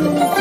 Thank you.